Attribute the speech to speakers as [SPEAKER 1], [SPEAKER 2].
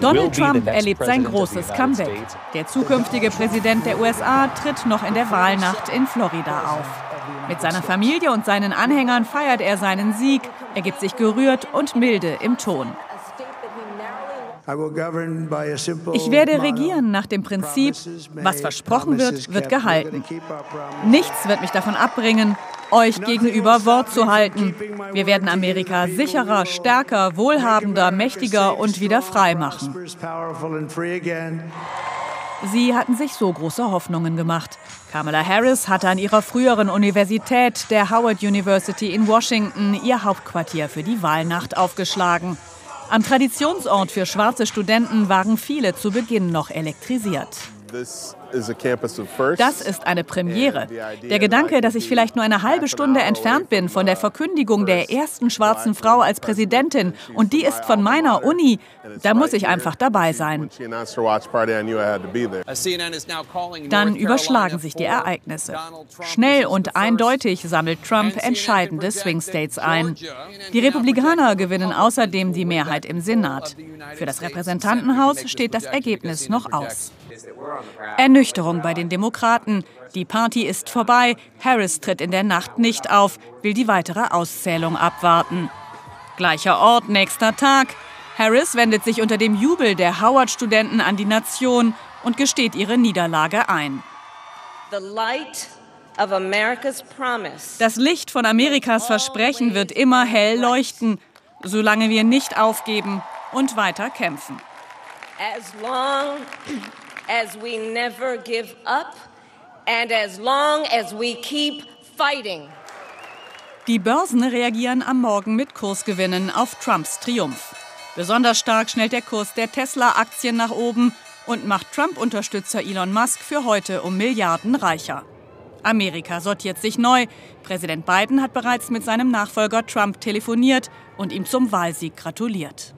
[SPEAKER 1] Donald Trump erlebt sein großes Comeback. Der zukünftige Präsident der USA tritt noch in der Wahlnacht in Florida auf. Mit seiner Familie und seinen Anhängern feiert er seinen Sieg, er gibt sich gerührt und milde im Ton. Ich werde regieren nach dem Prinzip, was versprochen wird, wird gehalten. Nichts wird mich davon abbringen, euch gegenüber Wort zu halten. Wir werden Amerika sicherer, stärker, wohlhabender, mächtiger und wieder frei machen. Sie hatten sich so große Hoffnungen gemacht. Kamala Harris hatte an ihrer früheren Universität, der Howard University in Washington, ihr Hauptquartier für die Wahlnacht aufgeschlagen. Am Traditionsort für schwarze Studenten waren viele zu Beginn noch elektrisiert. Das ist eine Premiere. Der Gedanke, dass ich vielleicht nur eine halbe Stunde entfernt bin von der Verkündigung der ersten schwarzen Frau als Präsidentin und die ist von meiner Uni, da muss ich einfach dabei sein. Dann überschlagen sich die Ereignisse. Schnell und eindeutig sammelt Trump entscheidende Swing States ein. Die Republikaner gewinnen außerdem die Mehrheit im Senat. Für das Repräsentantenhaus steht das Ergebnis noch aus. Ernüchterung bei den Demokraten. Die Party ist vorbei. Harris tritt in der Nacht nicht auf, will die weitere Auszählung abwarten. Gleicher Ort, nächster Tag. Harris wendet sich unter dem Jubel der Howard-Studenten an die Nation und gesteht ihre Niederlage ein. Das Licht von Amerikas Versprechen wird immer hell leuchten, solange wir nicht aufgeben und weiter kämpfen. As long as we never give up and as long as we keep fighting. Die Börsen reagieren am Morgen mit Kursgewinnen auf Trumps Triumph. Besonders stark schnellt der Kurs der Tesla-Aktien nach oben und macht Trump-Unterstützer Elon Musk für heute um Milliarden reicher. Amerika sortiert sich neu. Präsident Biden hat bereits mit seinem Nachfolger Trump telefoniert und ihm zum Wahlsieg gratuliert.